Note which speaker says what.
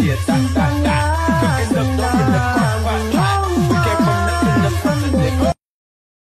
Speaker 1: Kita